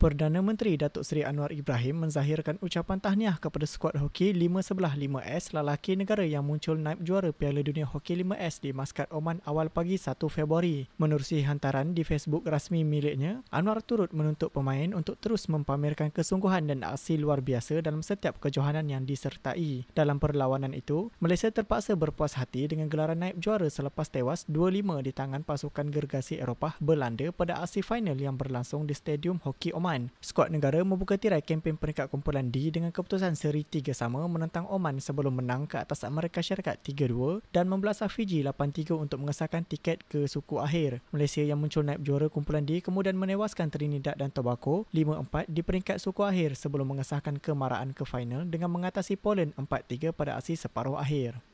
Perdana Menteri Datuk Seri Anwar Ibrahim menzahirkan ucapan tahniah kepada skuad hoki 5-11-5S lelaki negara yang muncul naib juara Piala Dunia Hoki 5S di Maskat Oman awal pagi 1 Februari. Menerusi hantaran di Facebook rasmi miliknya, Anwar turut menuntut pemain untuk terus mempamerkan kesungguhan dan aksi luar biasa dalam setiap kejohanan yang disertai. Dalam perlawanan itu, Malaysia terpaksa berpuas hati dengan gelaran naib juara selepas tewas 2-5 di tangan pasukan gergasi Eropah Belanda pada aksi final yang berlangsung di Stadium Hoki Oman Oman. Skuad negara membuka tirai kempen peringkat kumpulan D dengan keputusan seri 3 sama menentang Oman sebelum menang ke atas Amerika Syarikat 3-2 dan membelasah Fiji 8-3 untuk mengesahkan tiket ke suku akhir. Malaysia yang muncul naib juara kumpulan D kemudian menewaskan Trinidad dan Tobago 5-4 di peringkat suku akhir sebelum mengesahkan kemarahan ke final dengan mengatasi Poland 4-3 pada aksi separuh akhir.